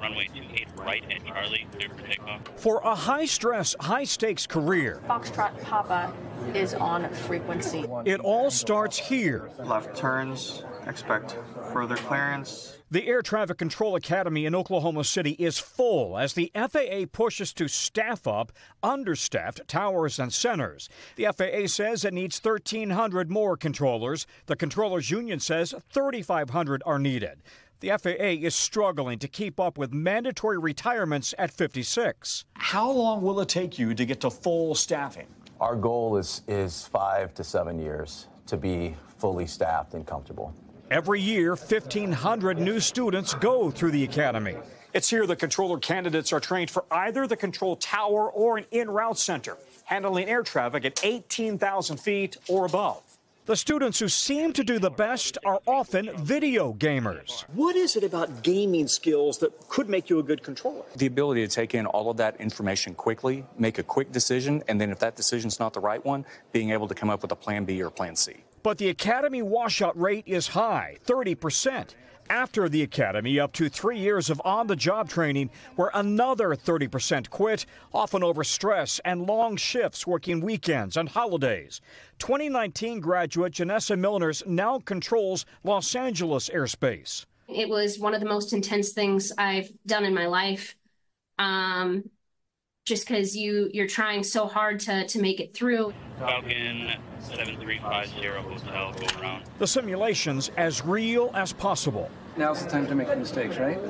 runway 28 right at Charlie, clear for takeoff. For a high stress, high stakes career, Foxtrot Papa is on frequency. it all starts here. Left turns, expect further clearance. The Air Traffic Control Academy in Oklahoma City is full as the FAA pushes to staff up understaffed towers and centers. The FAA says it needs 1,300 more controllers. The Controllers Union says 3,500 are needed. The FAA is struggling to keep up with mandatory retirements at 56. How long will it take you to get to full staffing? Our goal is, is five to seven years to be fully staffed and comfortable. Every year, 1,500 new students go through the academy. It's here the controller candidates are trained for either the control tower or an en route center, handling air traffic at 18,000 feet or above. The students who seem to do the best are often video gamers. What is it about gaming skills that could make you a good controller? The ability to take in all of that information quickly, make a quick decision, and then if that decision's not the right one, being able to come up with a plan B or plan C. But the academy washout rate is high 30%. After the academy, up to three years of on the job training, where another 30% quit, often over stress and long shifts working weekends and holidays. 2019 graduate Janessa Milners now controls Los Angeles airspace. It was one of the most intense things I've done in my life. Um, just because you you're trying so hard to to make it through. Falcon 7350 hotel, go around. The simulations as real as possible. Now's the time to make mistakes, right?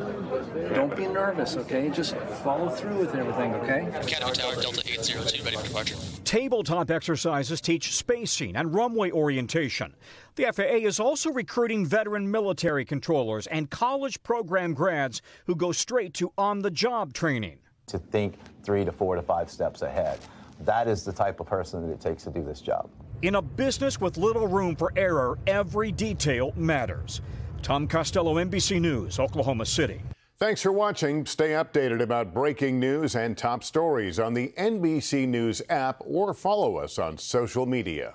Don't be nervous, okay? Just follow through with everything, okay? Canada Tower Delta 802 ready for departure. Tabletop exercises teach spacing and runway orientation. The FAA is also recruiting veteran military controllers and college program grads who go straight to on the job training. To think three to four to five steps ahead. That is the type of person that it takes to do this job. In a business with little room for error, every detail matters. Tom Costello, NBC News, Oklahoma City. Thanks for watching. Stay updated about breaking news and top stories on the NBC News app or follow us on social media.